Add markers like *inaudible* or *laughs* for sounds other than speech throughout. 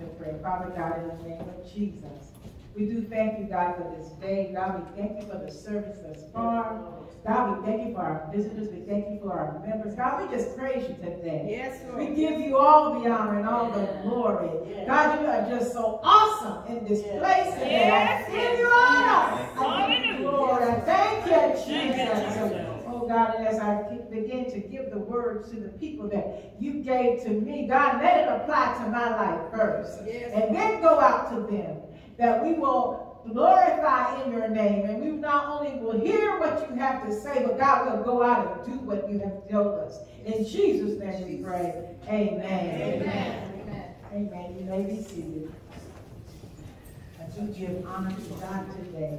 to pray. Father God, in the name of Jesus, we do thank you, God, for this day. God, we thank you for the service thus far. God, we thank you for our visitors. We thank you for our members. God, we just praise you today. Yes, Lord. We give you all the honor and all the glory. God, you are just so awesome in this place today. Yes, I give you honor. I give you glory. I Thank you, Thank you, Jesus. Oh God, and as I begin to give the words to the people that you gave to me, God, let it apply to my life first. Yes. And then go out to them. That we will glorify in your name. And we not only will hear what you have to say, but God will go out and do what you have told us. In Jesus' name we pray. Amen. Amen. Amen. You may be seated. I do give honor to God today.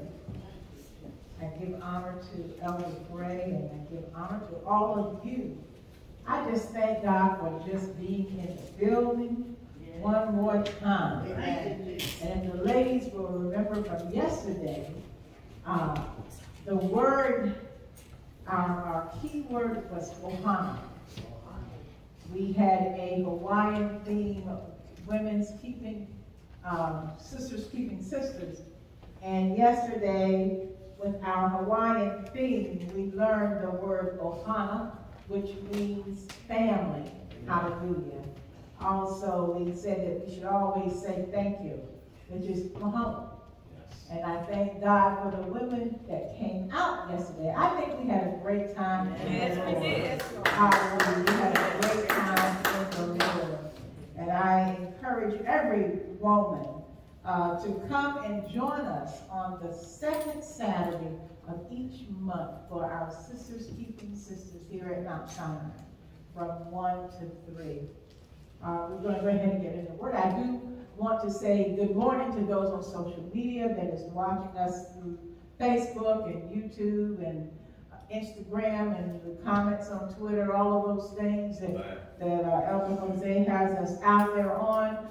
I give honor to Elder Gray and I give honor to all of you. I just thank God for just being in the building one more time. And the ladies will remember from yesterday, uh, the word, our, our key word was Ohana. We had a Hawaiian theme, of women's keeping, um, sisters keeping sisters. And yesterday, with our Hawaiian theme, we learned the word Ohana, which means family. Hallelujah. Also, we said that we should always say thank you, which is mahalo. And I thank God for the women that came out yesterday. I think we had a great time Yes, we did. Hallelujah. We had a great time in the Lord. And I encourage every woman uh, to come and join us on the second Saturday of each month for our Sisters Keeping Sisters here at Mount Sinai from 1 to 3. Uh, we're going to go ahead and get into the word. I do want to say good morning to those on social media that is watching us through Facebook and YouTube and uh, Instagram and the comments on Twitter, all of those things that, that uh, Elder Jose has us out there on.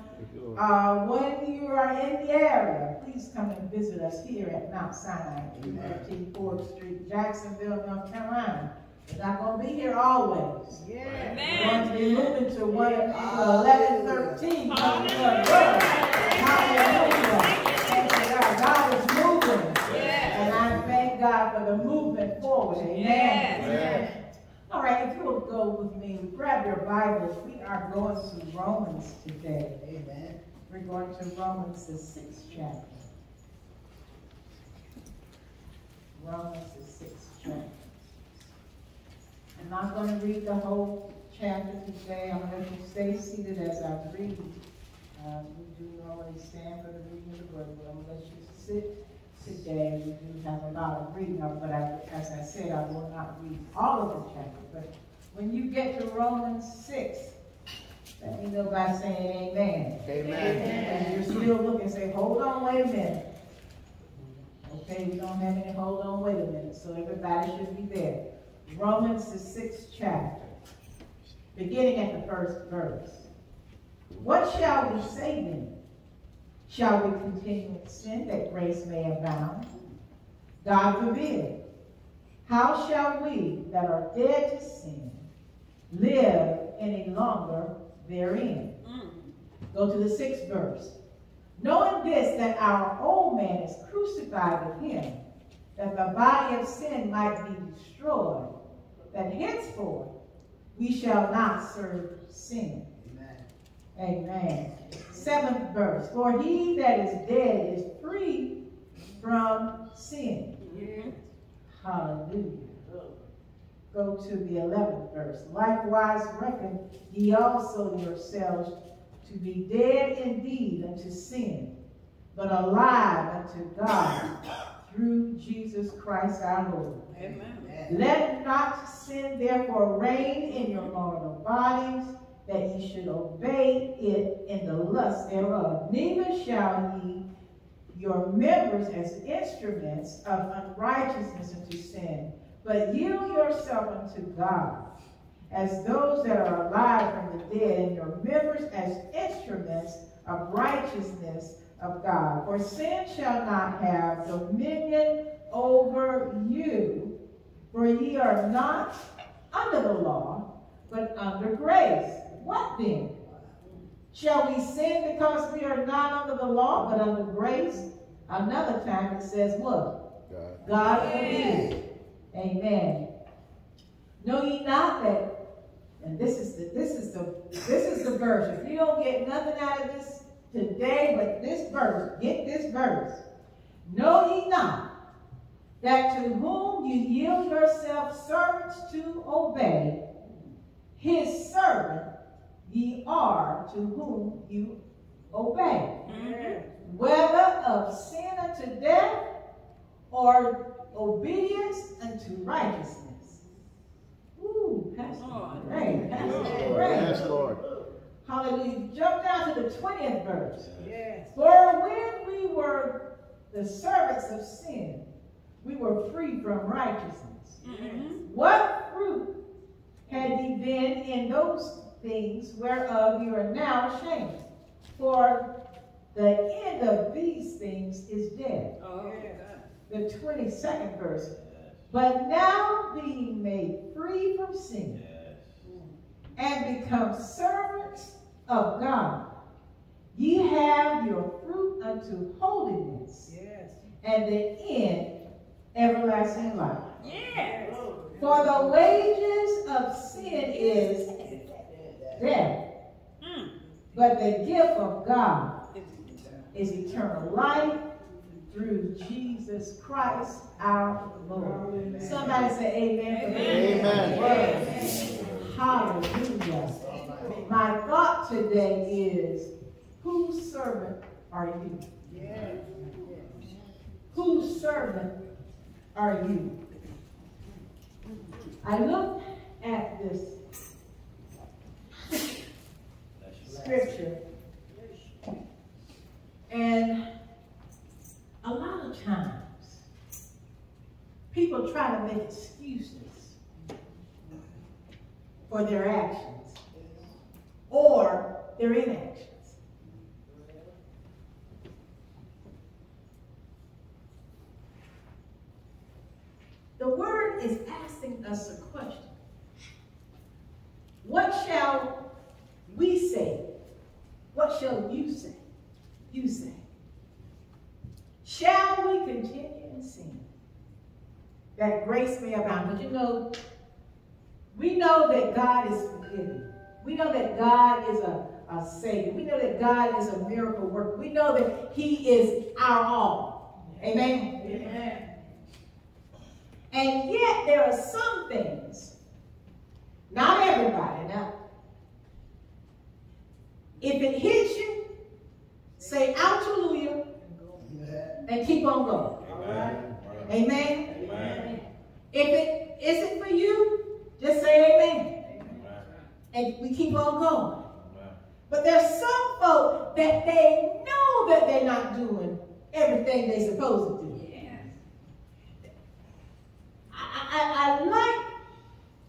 Uh, when you are in the area, please come and visit us here at Mount Sinai, 213 4th Street, Jacksonville, North Carolina. We're not going to be here always. Yeah. We're going to be moving to one of uh, 11, 13. Hallelujah. Thank you, God. God is moving. And I thank God for the movement forward. Amen. Yes. All right, if you'll go with me, grab your Bibles. We are going to Romans today. Amen. We're going to Romans, the sixth chapter. Romans, the sixth chapter. I'm not going to read the whole chapter today. I'm going to stay seated as I read. Uh, we do normally stand for the reading of the word, but I'm going to let you sit today. We do have a lot of reading, of, but I, as I said, I will not read all of the chapter. But when you get to Romans 6, let me know by saying amen. Amen. And you're still looking, say, hold on, wait a minute. Okay, we don't have any hold on, wait a minute, so everybody should be there. Romans, the sixth chapter, beginning at the first verse. What shall we say then? Shall we continue in sin that grace may abound? God forbid. How shall we that are dead to sin live any longer therein? Mm. Go to the sixth verse. Knowing this, that our old man is crucified with him, that the body of sin might be destroyed, that henceforth we shall not serve sin. Amen. Seventh verse. For he that is dead is free from sin. Hallelujah. Go to the 11th verse. Likewise reckon ye also yourselves to be dead indeed unto sin, but alive unto God through Jesus Christ our Lord. Amen. Let not sin therefore reign in your mortal bodies, that ye should obey it in the lust thereof. Neither shall ye your members as instruments of unrighteousness unto sin, but yield yourself unto God, as those that are alive from the dead, and your members as instruments of righteousness of God. For sin shall not have dominion over you, for ye are not under the law, but under grace. What then? Shall we sin because we are not under the law, but under grace? Another time it says what? God, God forbid. Amen. Know ye not that, and this is the this is the this is the verse. If you don't get nothing out of this today, with this verse, get this verse. Know ye not that to whom you yield yourselves servants to obey, his servant ye are to whom you obey. Mm-hmm. Whether of sin unto death or obedience unto righteousness. Ooh, Pastor oh, Ray, Pastor Ray. Yes, Lord. Hallelujah. Jump down to the 20th verse. Yes. For when we were the servants of sin, we were free from righteousness. Mm -hmm. What fruit had ye then in those things whereof you are now ashamed? For the end of these things is death. Oh, The 22nd verse. But now being made free from sin yes. and become servants of God. Ye have your fruit unto holiness, yes. and the end everlasting life. Yes. For the wages of sin is death, mm. but the gift of God is eternal life through Jesus Christ our Lord. Amen. Somebody say amen. Amen. amen. amen. Hallelujah. My thought today is, whose servant are you? Yes. Whose servant are you? I look at this scripture and a lot of times people try to make excuses for their actions or their inactions. The word is asking us a question. What shall we say? What shall you say? You say. Shall we continue in sin? That grace may abound. But you know, we know that God is forgiving. We know that God is a, a Savior. We know that God is a miracle worker. We know that He is our all. Amen? Amen. And yet there are some things, not everybody now. If it hits you, say hallelujah and keep on going. Amen. Amen. amen. If it isn't for you, just say amen and we keep on going. But there's some folk that they know that they're not doing everything they're supposed to do. I, I, I like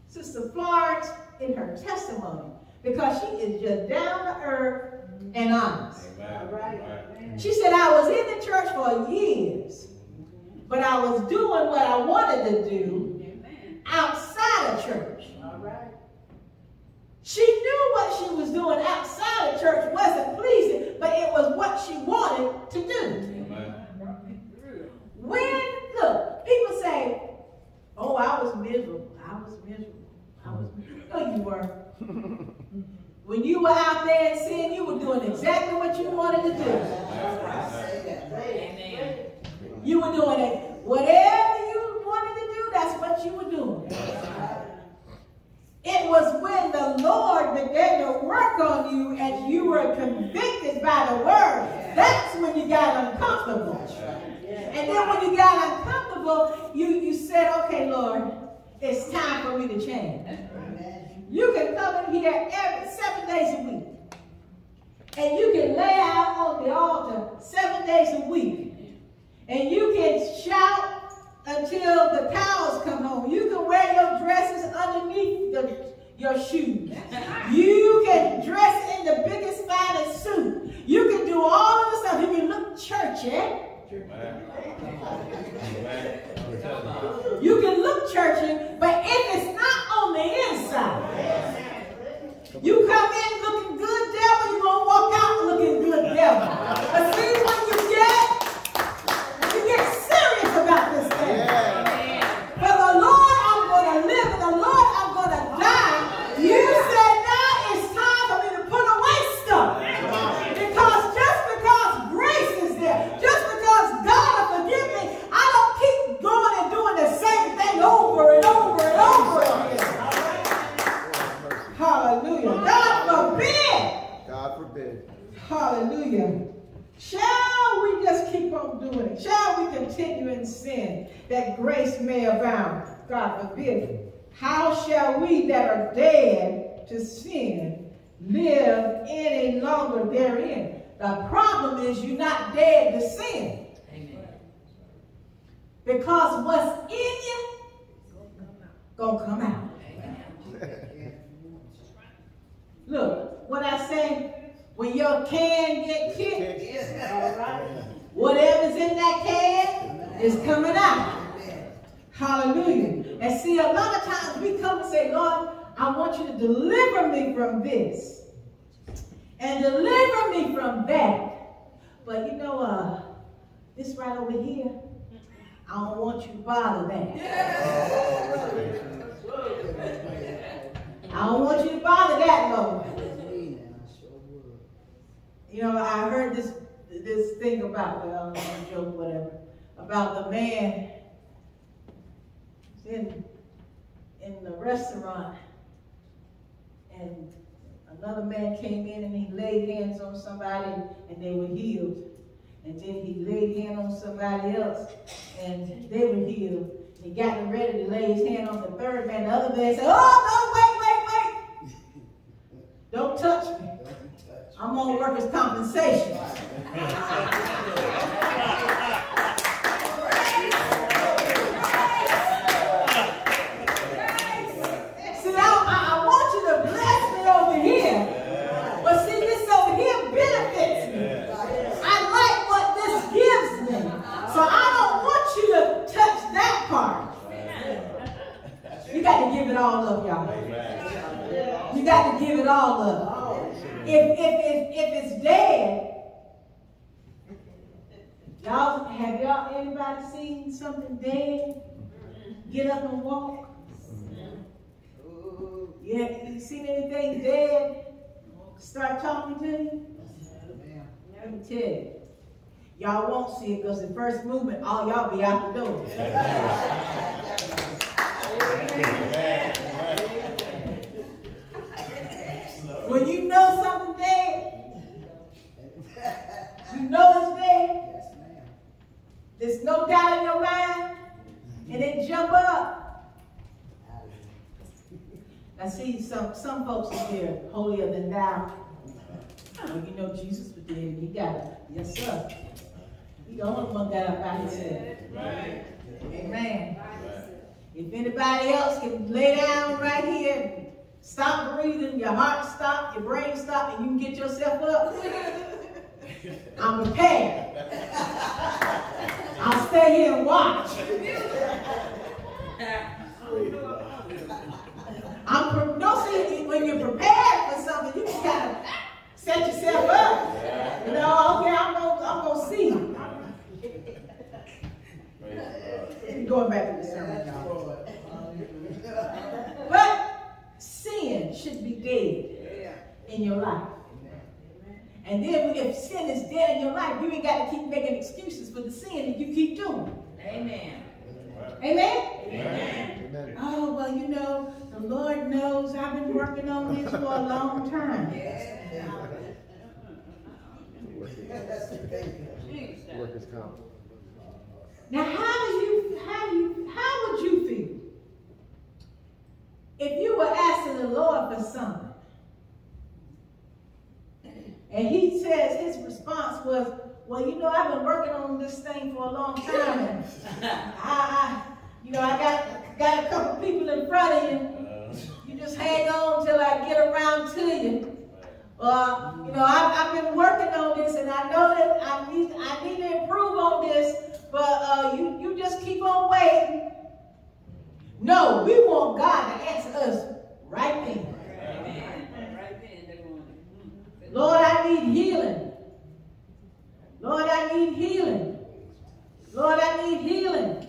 Sister Florence in her testimony because she is just down to earth and honest. Amen. All right. Amen. She said, I was in the church for years, but I was doing what I wanted to do outside of church. She knew what she was doing outside of church. Wasn't pleasing, but it was what she wanted to do. Amen. When, look, people say, oh, I was miserable. I was miserable. I was miserable. No, you were. when you were out there in sin, you were doing exactly what you wanted to do. Amen. You were doing it. Whatever you wanted to do, that's what you were doing. It was when the Lord began to work on you and you were convicted by the word. That's when you got uncomfortable. And then when you got uncomfortable, you, you said, okay, Lord, it's time for me to change. You can come in here every seven days a week. And you can lay out on the altar seven days a week. And you can shout until the cows come home. You can wear your dresses underneath the, your shoes. You can dress in the biggest, finest suit. You can do all of the stuff. You can look churchy. You can look churchy, but if it's not on the inside, you come in looking good, devil, you're going to walk out looking good, devil. But see, when you get, you get serious about this thing. For the Lord, I'm going to live, and the Lord, I'm going to die. You said now it's time for me to put away stuff. Because just because grace is there, just because God will forgive me, I don't keep going and doing the same thing over and over and over again. Hallelujah. God forbid. God forbid. Hallelujah. Shall we just keep on doing it? Shall we continue in sin that grace may abound? God forbid. How shall we that are dead to sin live any longer therein? The problem is you're not dead to sin. Because what's in you gonna come out. Look, what I say, when your can get kicked, whatever's in that can is coming out. Hallelujah. And see, a lot of times we come and say, Lord, I want you to deliver me from this and deliver me from that. But you know, uh, this right over here, I don't want you to bother that. I don't want you to bother that, Lord. You know, I heard this this thing about, well, joke, whatever, about the man in in the restaurant, and another man came in and he laid hands on somebody and they were healed. And then he laid hand on somebody else and they were healed. He got ready to lay his hand on the third man. The other man said, Oh, no, wait, wait, wait. *laughs* Don't touch me. I'm on workers' compensation. *laughs* See, I, I, I want you to bless me over here. But see, this over here benefits me. I like what this gives me. So I don't want you to touch that part. You got to give it all up, y'all. You got to give it all up. If, if, if, if it's dead, y'all, have y'all, anybody seen something dead? Get up and walk? Yeah, you seen anything dead? Start talking to you? Let me tell you. Y'all won't see it because the first movement, all y'all be out the door. *laughs* When you know something dead, you know it's dead. There's no doubt in your mind, and then jump up. I see some some folks in here holier than thou. Well, you know Jesus was dead, and he got it. Yes, sir. He the only one got up out his head. Amen. If anybody else can lay down right here, stop breathing, your heart stop, your brain stop, and you can get yourself up. *laughs* I'm prepared. I'll stay here and watch. I'm pre- don't see when you're prepared for something, you just gotta set yourself up. You know, okay, I'm gonna, I'm gonna see. Going back to the sermon, y'all. But sin should be dead in your life. And then if sin is dead in your life, you ain't got to keep making excuses for the sin that you keep doing. Amen. Amen? Amen. Oh, well, you know, the Lord knows I've been working on this for a long time. Workers' comp. Now, how do you, how do you, how would you feel if you were asking the Lord for something? And he says his response was, well, you know, I've been working on this thing for a long time. And *laughs* I, I you know, I got, got a couple people in front of you. You just hang on till I get around to you. Uh, you know, I've, I've been working on this and I know that I need, I need to improve on this, but uh, you, you just keep on waiting. No, we want God to answer us right then. Lord, I need healing. Lord, I need healing. Lord, I need healing.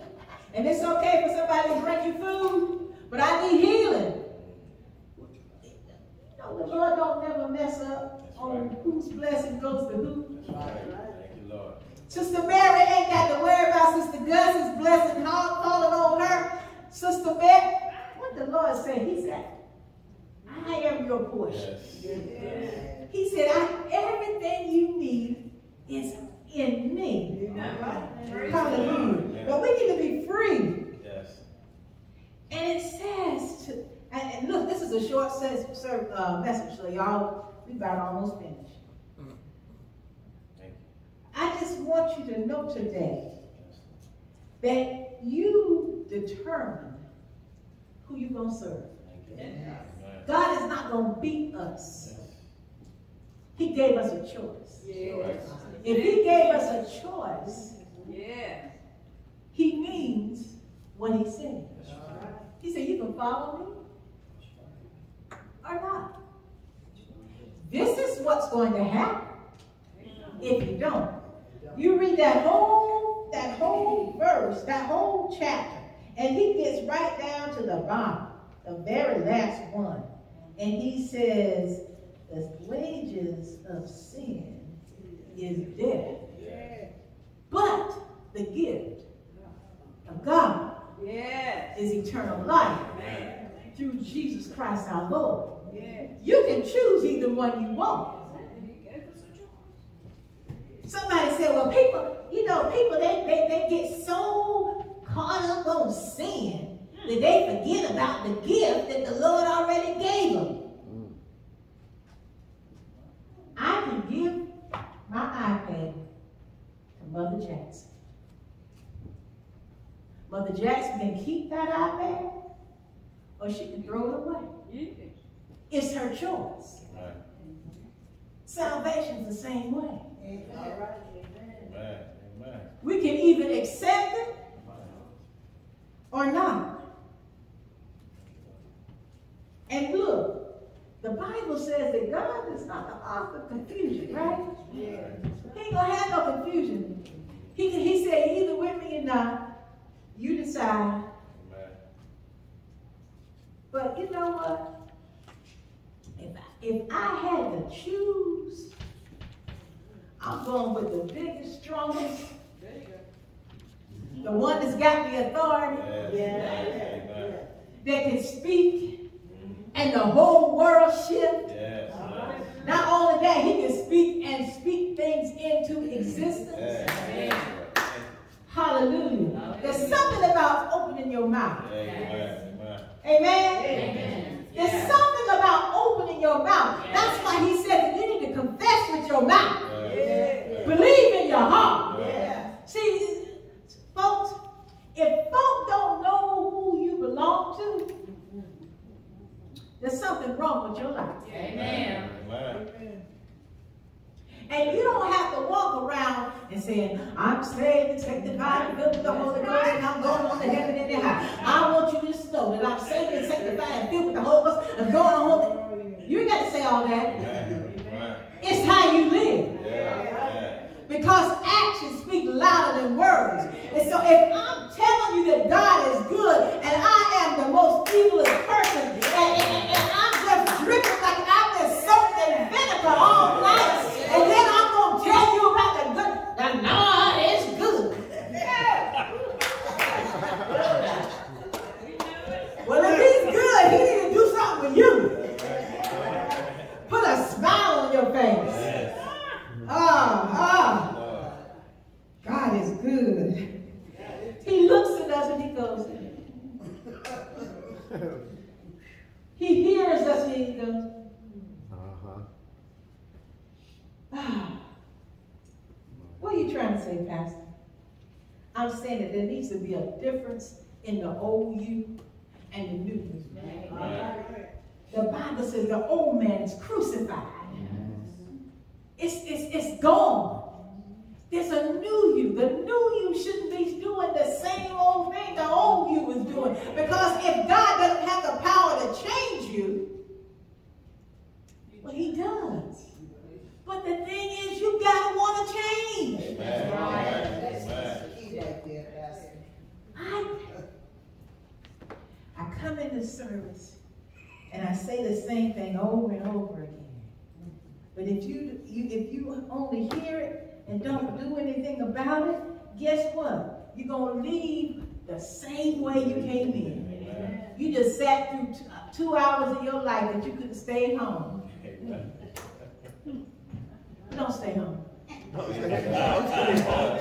And it's okay for somebody to bring you food, but I need healing. No, the Lord don't never mess up on whose blessing goes to who. Thank you, Lord. Sister Mary ain't got to worry about Sister Gus's blessing falling on her. Sister Mary, what the Lord said, he said, I am your portion. Yes. He said, I, everything you need is in me. Right? Hallelujah. But we need to be free. Yes. And it says to, and, look, this is a short uh, message, so y'all, we about almost finished. Thank you. I just want you to know today that you determine who you're going to serve. God is not going to beat us. He gave us a choice. Yes. If he gave us a choice, Yeah. he means what he said. He said, you can follow me or not. This is what's going to happen if you don't. You read that whole, that whole verse, that whole chapter, and he gets right down to the bottom, the very last one. And he says, the wages of sin is death. But the gift of God Yeah. is eternal life through Jesus Christ our Lord. You can choose either one you want. Somebody said, well, people, you know, people, they, they, they get so caught up on sin that they forget about the gift that the Lord already gave them. I can give my iPad to Mother Jackson. Mother Jackson can keep that iPad or she can throw it away. It's her choice. Right. Salvation's the same way. Amen. Amen. We can either accept it or not. And look, the Bible says that God is not the author of confusion, right? Yeah. He ain't gonna have no confusion. He, he said, either with me or not, you decide. Amen. But you know what? If I, if I had to choose, I'm going with the biggest, strongest, the one that's got the authority, Yes. Amen. that can speak, and the whole world shift. Yes. Not only that, he can speak and speak things into existence. Yes. Hallelujah. There's something about opening your mouth. Amen. Amen. Amen? There's something about opening your mouth. That's why he said that you need to confess with your mouth. Yes. Believe in your heart. Yes. See, folks, if folk don't know who you belong to, there's something wrong with your life. Amen. Amen. And you don't have to walk around and saying, I'm saved and sanctified and filled with the Holy Ghost and I'm going on to heaven and high. I want you to know that I'm saved and sanctified and filled with the Holy Ghost and going on home. You ain't got to say all that. It's how you live. Because actions speak louder than words. And so if I'm telling you that God is good and I am the most evilest person and, and, and I'm just dripping like I've been soaked in vinegar all night and then I'm going to tell you about the good, the Lord is good. Well, if he's good, he need to do something with you. Put a smile on your face. Yes. Ah, ah. God is good. He looks at us and he goes, he hears us and he goes, Uh-huh. ah. What are you trying to say, Pastor? I'm saying that there needs to be a difference in the old you and the new you. Amen. The Bible says the old man is crucified it's, it's, it's gone. There's a new you. The new you shouldn't be doing the same old thing the old you was doing. Because if God doesn't have the power to change you, well, he does. But the thing is, you gotta want to change. Amen. Amen. I, I come into service and I say the same thing over and over again. But if you, you if you only hear it and don't do anything about it, guess what? You're gonna leave the same way you came in. You just sat through two, hours of your life that you could have stayed home. Don't stay home. Don't stay home.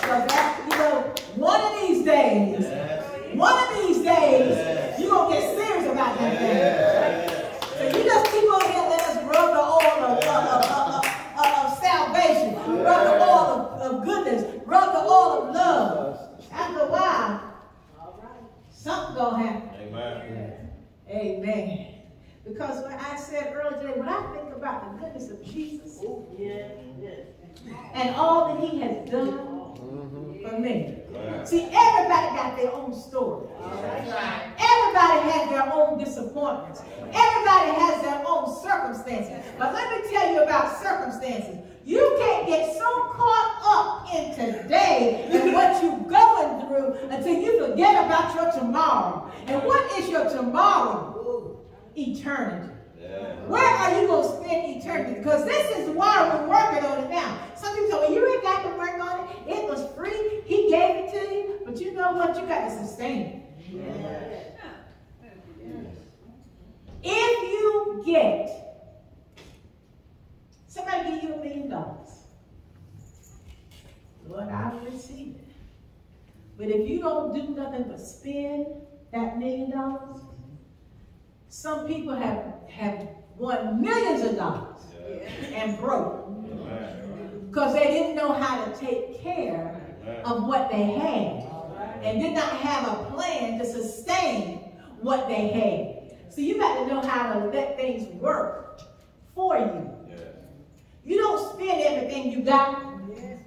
Because that, you know, one of these days, one of these days, you're going to get serious about that thing. So you just keep on here and let us rub the oil of, of, of, of, of salvation, rub the oil of, of goodness, rub the oil of love. After a while, something going to happen. Amen. Amen. Because when I said earlier today, when I think about the goodness of Jesus and all that he has done mm-hmm. For me. See, everybody got their own story. Everybody has their own disappointments. Everybody has their own circumstances. But let me tell you about circumstances. You can't get so caught up in today and what you're going through until you forget about your tomorrow. And what is your tomorrow? Eternity. Where are you going to spend eternity? Because this is why we're working on it now. Some people say, well, you ain't got to work on it. It was free. He gave it to you. But you know what? You got to sustain it. If you get, somebody give you a million dollars. Lord, I will receive it. But if you don't do nothing but spend that million dollars, some people have, have won millions of dollars and broke because they didn't know how to take care of what they had and did not have a plan to sustain what they had. So you got to know how to let things work for you. You don't spend everything you got. Amen.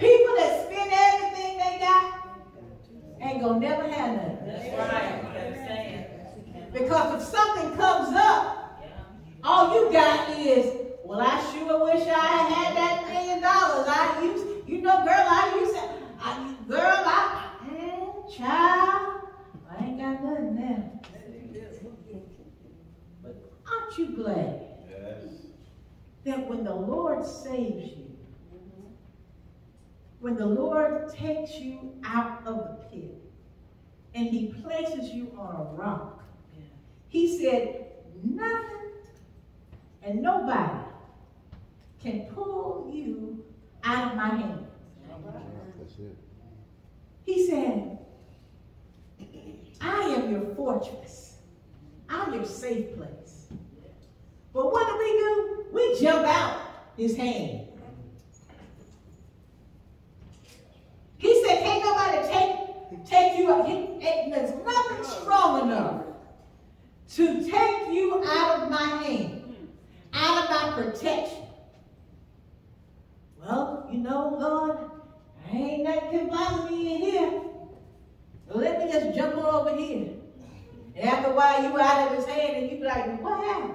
People that spend everything they got ain't gonna never have nothing. That's right. Because if something comes up, all you got is, well, I sure wish I had that million dollars. I used, you know, girl, I used to, I, girl, I, mm, child, I ain't got nothing now. But aren't you glad Yes. that when the Lord saves you, when the Lord takes you out of the pit and he places you on a rock, he said, nothing and nobody can pull you out of my hand. That's it. He said, I am your fortress. I'm your safe place. But what do we do? We jump out his hand. He nobody take, take you up. There's nothing strong enough to take you out of my hand, out of my protection. Well, you know, Lord, ain't nothing can bother me in here. Let me just jump on over here. And after a while, you were out of his hand, and you be like, what happened?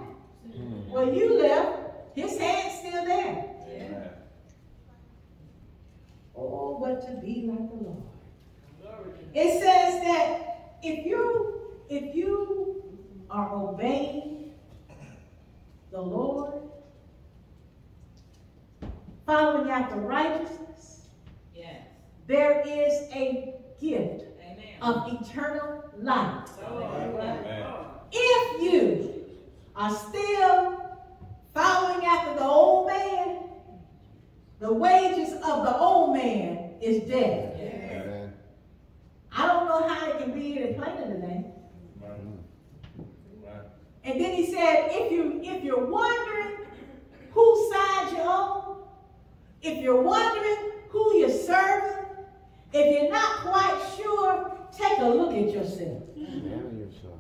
Mm. Well, you left. His hand's still there. Oh, but to be like the Lord. It says that if you if you are obeying the Lord, following after righteousness, Yes. there is a gift Amen. of eternal life. Amen. If you are still following after the old man, the wages of the old man is death. Amen. I don't know how it can be any plainer today. Amen. Amen. And then he said, if you if you're wondering whose side you're on, if you're wondering who you're serving, if you're not quite sure, take a look at yourself. Examine yourself.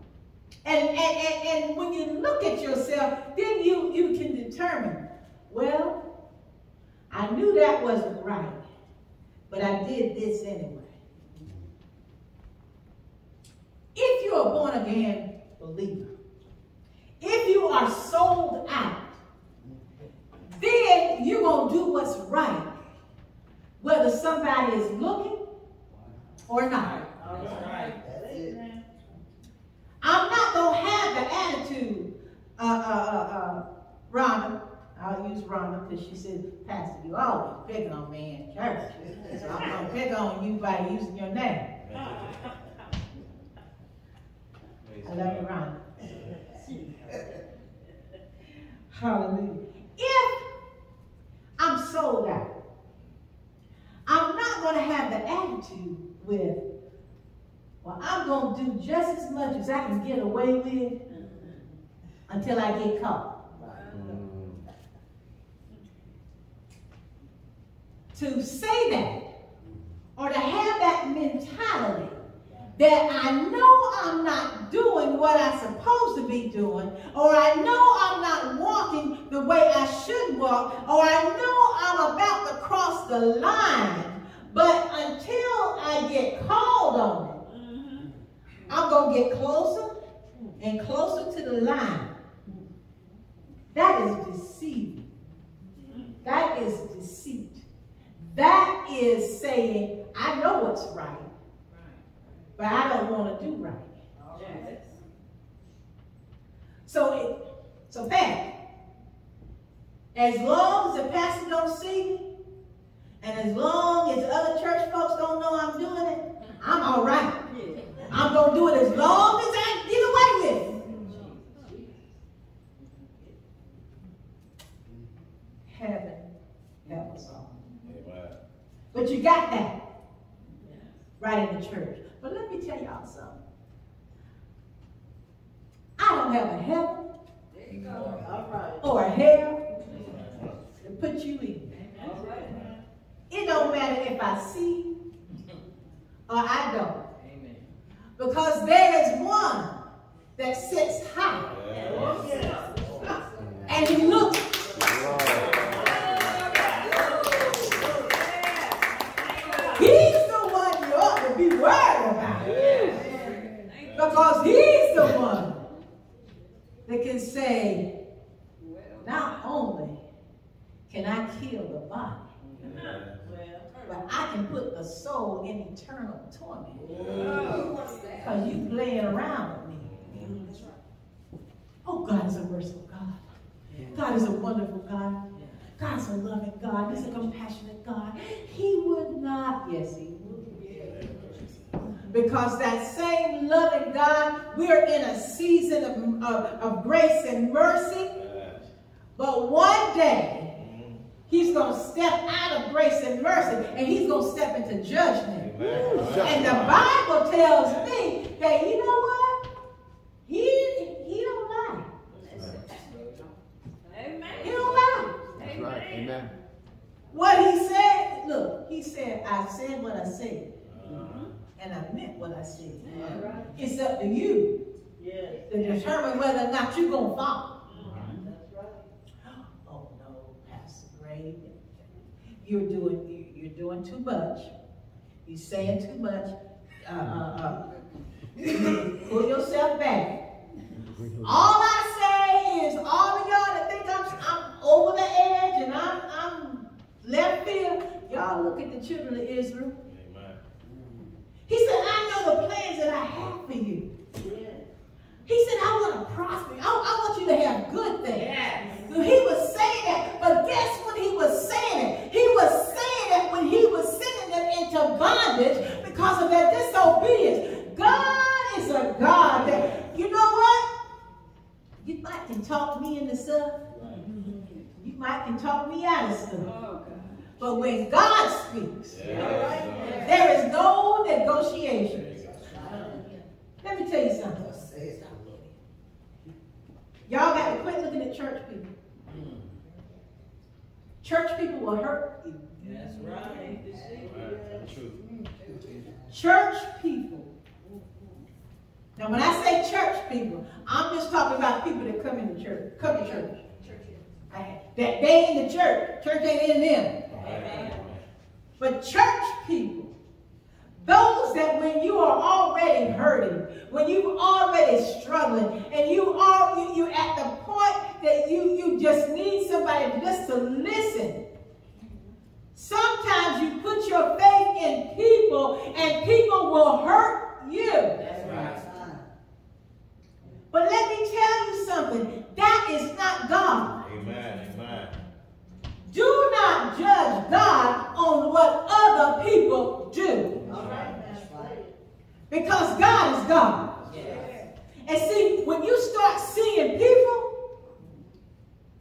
And, and, and, and when you look at yourself, then you, you can determine, well, I knew that wasn't right, but I did this anyway. If you're a born again believer, if you are sold out, then you're going to do what's right, whether somebody is looking or not. I'm not going to have the attitude, uh, uh, uh, uh, Rhonda, I'll use Rhonda because she said, Pastor, you always pick on me in church. So I'm going to pick on you by using your name. I love you, Rhonda. Hallelujah. If I'm sold out, I'm not going to have the attitude with, well, I'm going to do just as much as I can get away with until I get caught. To say that or to have that mentality that I know I'm not doing what I'm supposed to be doing, or I know I'm not walking the way I should walk, or I know I'm about to cross the line, but until I get called on it, I'm going to get closer and closer to the line. That is deceiving. That is deceit. That is saying, I know what's right, but I don't want to do right. So, it, so Pat, as long as the pastor don't see me, and as long as other church folks don't know I'm doing it, I'm all right. I'm going to do it as long as I get away with it. Heaven help us all. But you got that right in the church. But let me tell y'all something. I don't have a heaven or a hell to put you in. It don't matter if I see or I don't. Because there is one that sits high and he looks Because he's the one that can say, not only can I kill the body, but I can put the soul in eternal torment. Because you playing around with me. Oh, God is a merciful God. God is a wonderful God. God's a loving God. He's a compassionate God. He would not, yes, he would. Because that same loving God, we're in a season of, of, of grace and mercy. But one day, he's going to step out of grace and mercy, and he's going to step into judgment. And the Bible tells me that, you know what? He, he don't lie. He don't lie. That's right. Amen. What he said, look, he said, I said what I said. Mm-hmm. And I meant what I said. It's up to you to determine whether or not you're going to follow. Right. That's right. Oh no, Pastor Gray, you're doing, you- you're doing too much. You're saying too much. Uh, uh, uh. *coughs* Pull yourself back. All I say is, all of y'all that think I'm, I'm over the edge and I'm, I'm left field, y'all look at the children of Israel. He said, I know the plans that I have for you. Yeah. He said, I want to prosper. I, I want you to have good things. So Let me tell you something. Y'all got to quit looking at church people. Church people will hurt you. That's right. Church people. Now, when I say church people, I'm just talking about people that come in the church, come to church. That they in the church. Church ain't in them. But church people those that when you are already hurting, when you already struggling, and you are you, you at the point that you, you just need somebody just to listen. Sometimes you put your faith in people and people will hurt you. That's right. But let me tell you something. That is not God. Amen. Do not judge God on what other people do. Because God is God. And see, when you start seeing people,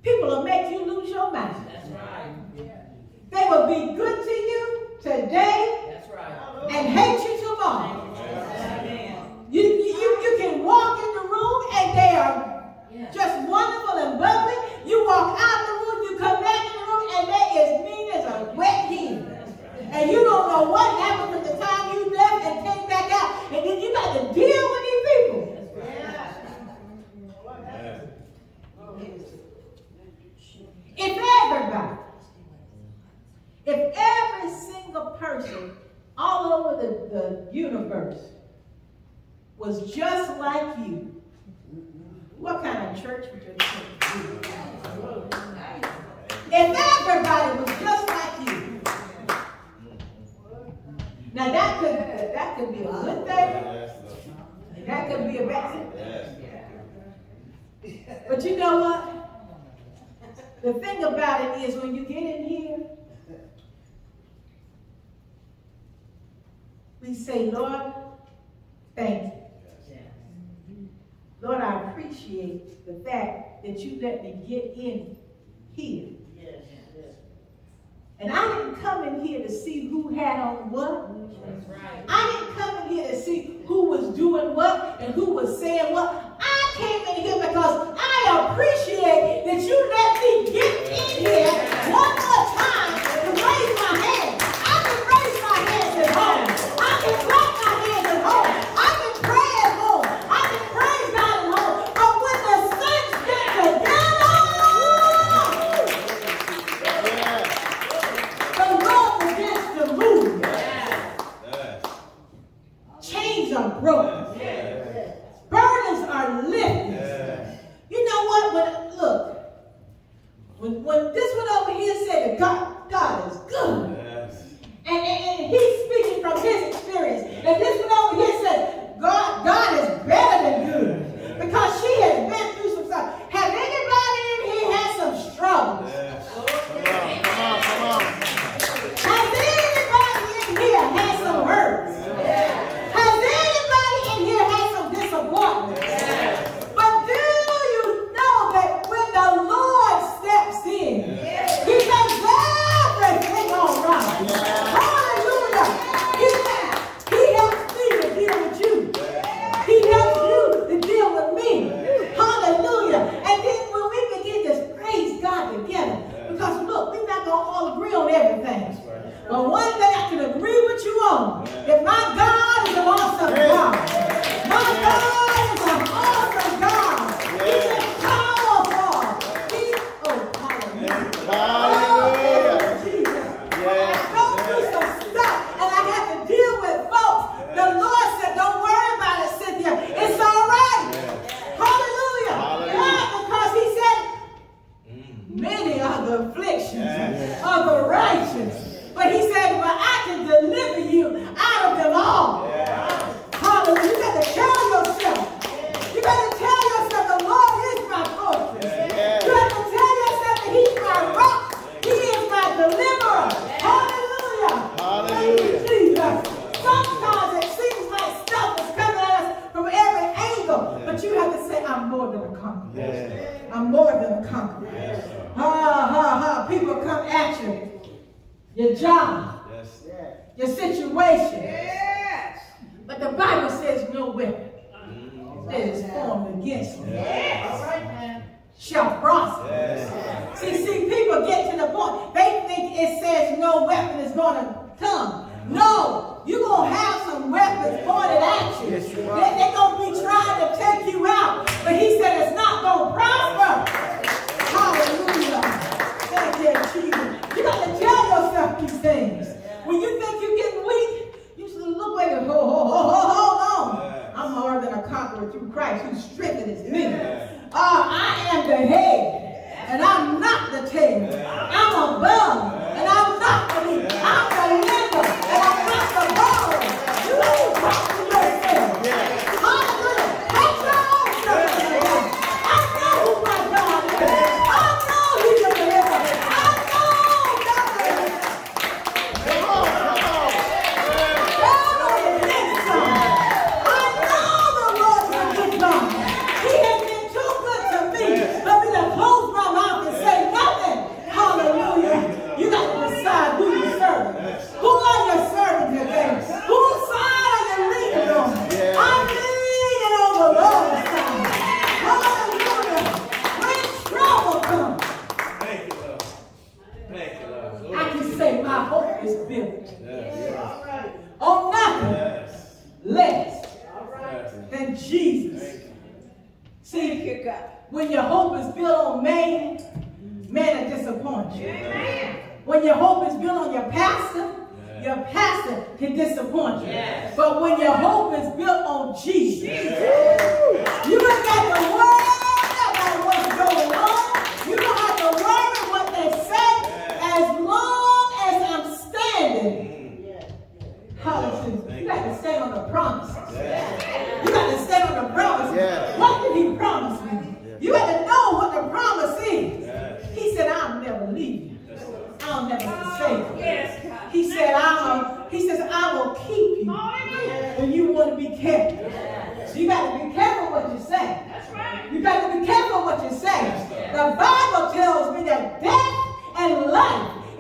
people will make you lose your mind. Right. They will be good to you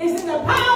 is in the power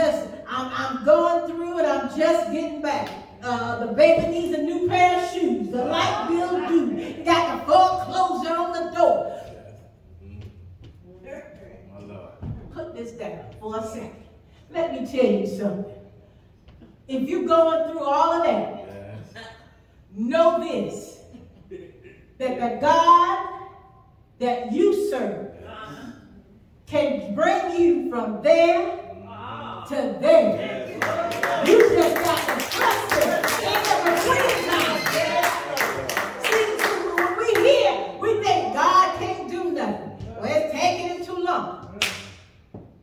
just, I'm, I'm going through it. I'm just getting back. Uh, the baby needs a new pair of shoes. The light bill due. Got the foreclosure on the door. Put this down for a second. Let me tell you something. If you're going through all of that, yes. know this, that the God that you serve can bring you from there to them. You just got to trust him. See, when we hear, we think God can't do nothing. Well, it's taking it too long.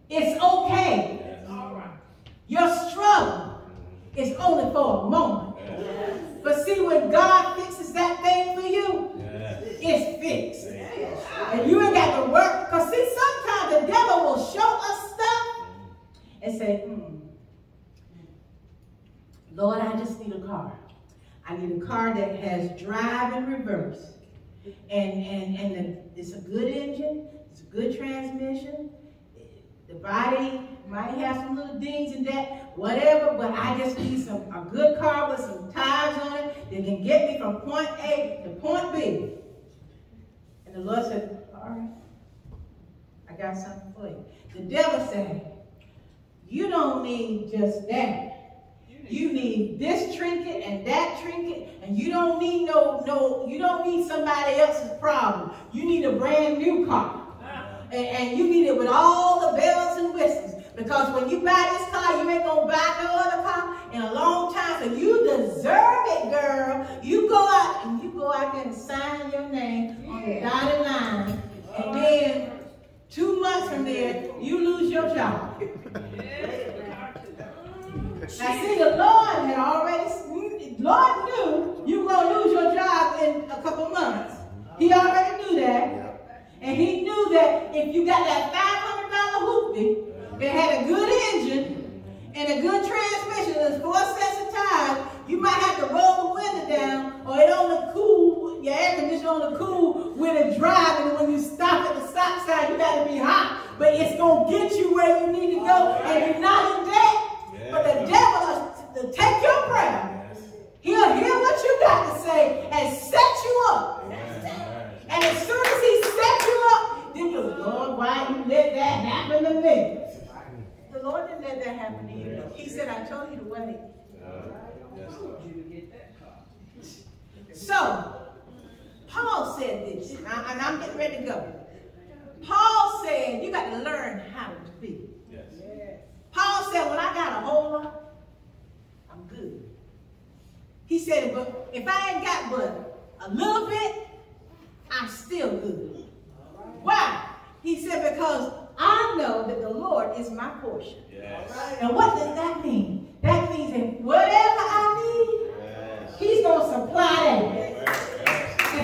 It's okay. Yes. Your struggle is only for a moment. But see, when God fixes that thing for you, it's fixed. And you ain't got to work. Because see, sometimes the devil will show us stuff and say, hmm, Lord, I just need a car. I need a car that has drive and reverse. And, and, and the, it's a good engine, it's a good transmission. The body might have some little dings and that, whatever, but I just need some a good car with some tires on it that can get me from point A to point B. And the Lord said, all right, I got something for you. The devil said, you don't need just that. You need this trinket and that trinket, and you don't need no no. You don't need somebody else's problem. You need a brand new car, and, and you need it with all the bells and whistles. Because when you buy this car, you ain't gonna buy no other car in a long time. So you deserve it, girl. You go out and you go out there and sign your name yeah. on the dotted line, and then two months from there, you lose your job. Now see, the Lord had already, Lord knew you were going to lose your job in a couple months. He already knew that. And he knew that if you got that $500 hoopty, that had a good engine and a good transmission, there's four sets of tires, you might have to roll the window down or it only cool, your air conditioner on the cool when it's driving and when you stop at the stop sign, you got to be hot. But it's going to get you where you need to go and you're not in debt. But the devil will take your prayer. He'll hear what you got to say and set you up. And as soon as he set you up, then you Lord, why you let that happen to me? The Lord didn't let that happen to you. He said, I told you to wait. Uh, so, Paul said this, and I'm getting ready to go. Paul said, you got to learn how to be. Paul said, when I got a whole lot, I'm good. He said, but if I ain't got but a little bit, I'm still good. Why? He said, because I know that the Lord is my portion. Yes. And what does that mean? That means that whatever I need, he's going to supply that. If I need a whole lot, he's going to supply the whole lot. If I just need a little bit, he's going to give me the little bit. Why? He's my portion. Yes. He's my supply. He's everything that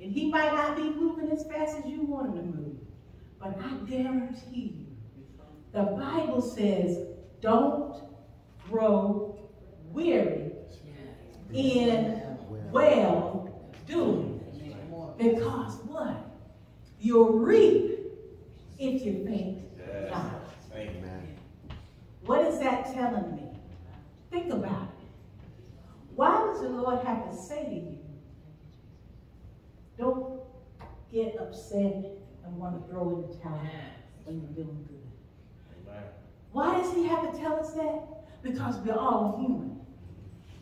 And he might not be moving as fast as you want him to move. But I guarantee you, the Bible says, don't grow weary in well doing. Because what? You'll reap if you faint Yes. not. Amen. What is that telling me? Think about it. Why does the Lord have to say to you, don't get upset and want to throw in the towel when you're doing good? Why does he have to tell us that? Because we're all human.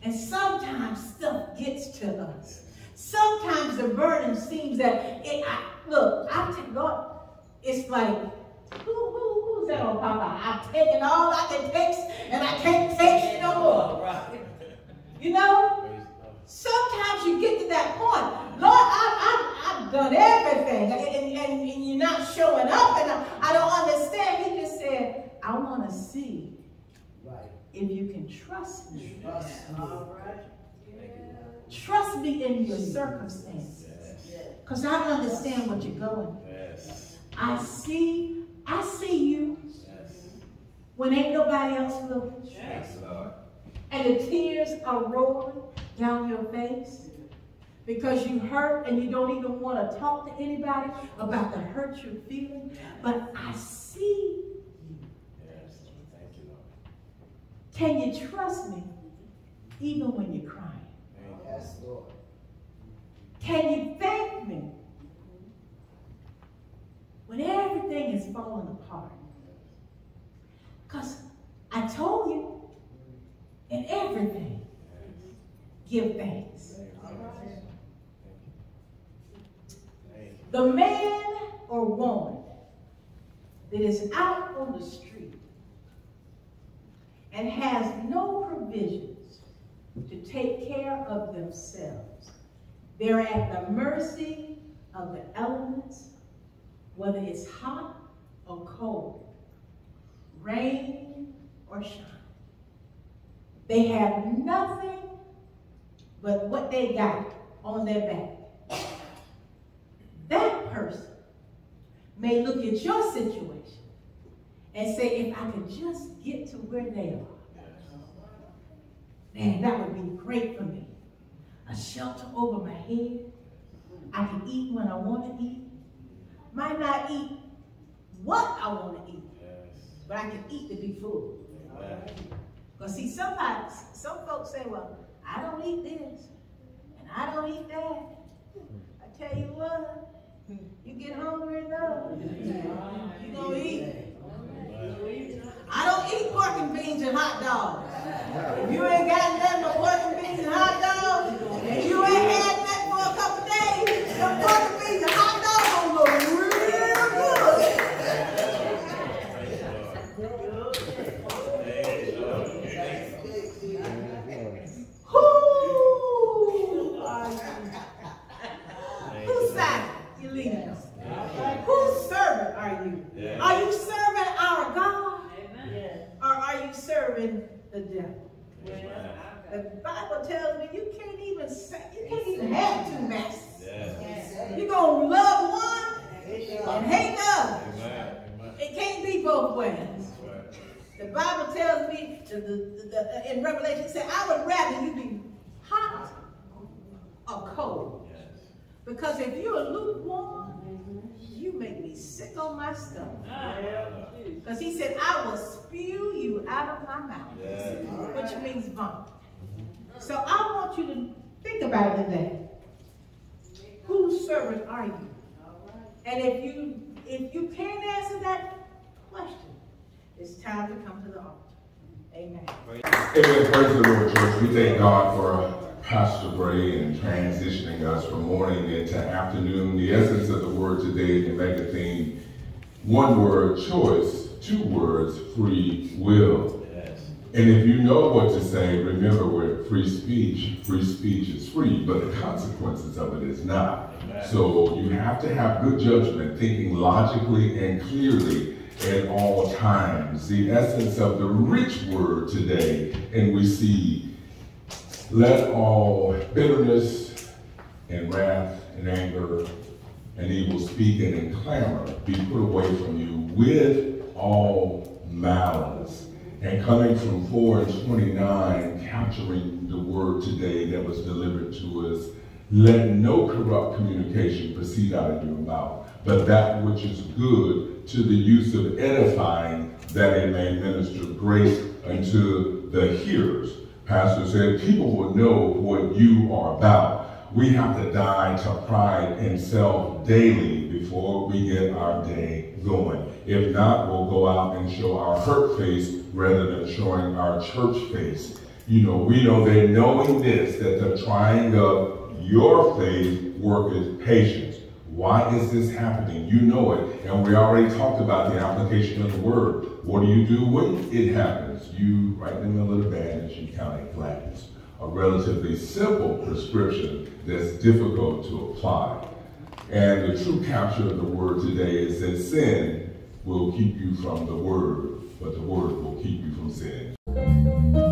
And sometimes stuff gets to us. Sometimes the burden seems that it, I, look, I take Lord, it's like, who, who, who's that on Papa? I've taken all I can take and I can't take no more. You know? Praise God. Sometimes you get to that point. Lord, I, I, I've done everything, and, and, and, and you're not showing up, and I, I don't understand. He just said, I want to see right. if you can trust me. Trust me in your circumstances. Because I don't understand what you're going through. Yes. I see, I see you Yes. when ain't nobody else looking. Yes, Lord. And the tears are rolling down your face because you hurt and you don't even want to talk to anybody about the hurt you're feeling. But I see you. Yes. Thank you, Lord. Can you trust me even when you're crying? Thank you. Can you thank me when everything is falling apart? Because I told you, in everything, give thanks. The man or woman that is out on the street and has no provisions to take care of themselves, they're at the mercy of the elements, whether it's hot or cold, rain or shine. They have nothing but what they got on their back. That person may look at your situation and say, if I could just get to where they are, man, that would be great for me. A shelter over my head. I can eat when I want to eat. Might not eat what I want to eat, but I can eat to be full. Because see, somebody, some folks say, well, I don't eat this, and I don't eat that. I tell you what, you get hungry enough, you gonna eat. I don't eat pork and beans and hot dogs. If you ain't got nothing but pork and beans and hot dogs, and you ain't had that for a couple days, the pork and beans and hot dogs gonna go real good. Who are you? Whose side you leading? Whose servant are you? Are you serving our God? Or are you serving the devil? The Bible tells me you can't even say, you can't even have two masters. You're gonna love one and hate the other. It can't be both ways. The Bible tells me the, the, the, in Revelation, it said, I would rather you be hot or cold. Because if you're lukewarm, you make me sick on my stomach. Ah, because he said, I will spew you out of my mouth, which means vomit. So I want you to think about it today. Whose servant are you? And if you if you can't answer that question, it's time to come to the altar. Amen. Amen. Praise the Lord, church. We thank God for Pastor Gray and transitioning us from morning into afternoon. The essence of the word today can make a theme. One word, choice. Two words, free will. And if you know what to say, remember we're free speech. Free speech is free, but the consequences of it is not. So you have to have good judgment, thinking logically and clearly at all times. The essence of the rich word today, and we see, let all bitterness and wrath and anger and evil speaking and clamor be put away from you with all malice. And coming from 4 and 29, capturing the word today that was delivered to us, let no corrupt communication proceed out of your mouth, but that which is good to the use of edifying, that it may minister grace unto the hearers. Pastor said, people will know what you are about. We have to die to pride and self daily before we get our day going. If not, we'll go out and show our hurt face rather than showing our church face. You know, we know that knowing this, that the trying of your faith worketh patience. Why is this happening? You know it. And we already talked about the application of the word. What do you do when it happens? You, right in the middle of the badness, you count it gladness. A relatively simple prescription that's difficult to apply. And the true capture of the word today is that sin will keep you from the word, but the word will keep you from sin.